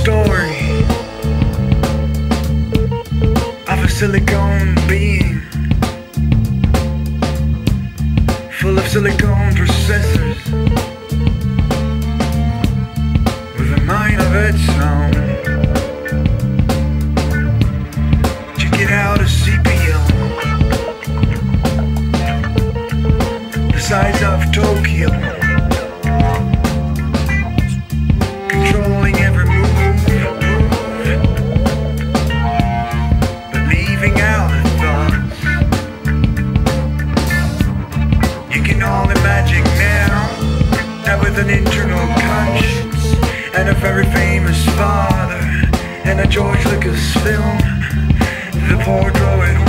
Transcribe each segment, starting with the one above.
story of a silicone being full of silicone processors with a mind of its own. Famous father and a George Lucas film, the poor drove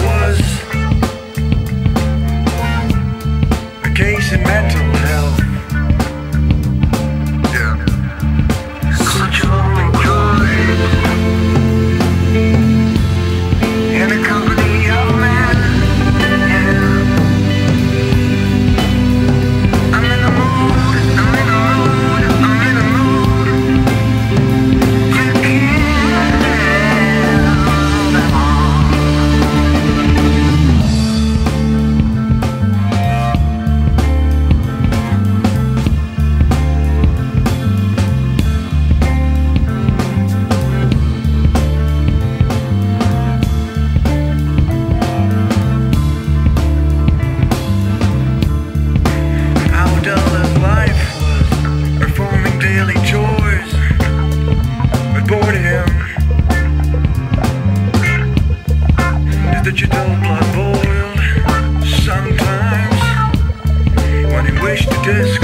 Just.